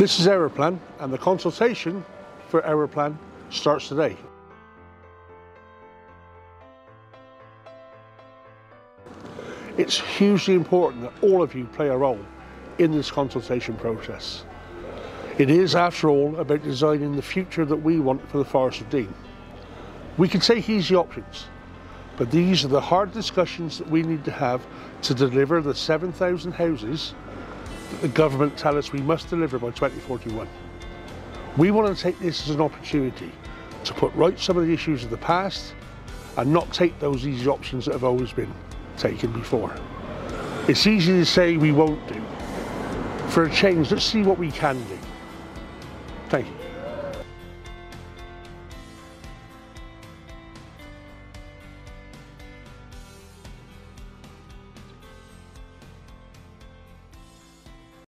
This is Our Plan and the consultation for Our Plan starts today. It's hugely important that all of you play a role in this consultation process. It is, after all, about designing the future that we want for the Forest of Dean. We can take easy options, but these are the hard discussions that we need to have to deliver the 7,000 houses the government tell us we must deliver by 2041. We want to take this as an opportunity to put right some of the issues of the past and not take those easy options that have always been taken before. It's easy to say we won't do. For a change, let's see what we can do. Thank you.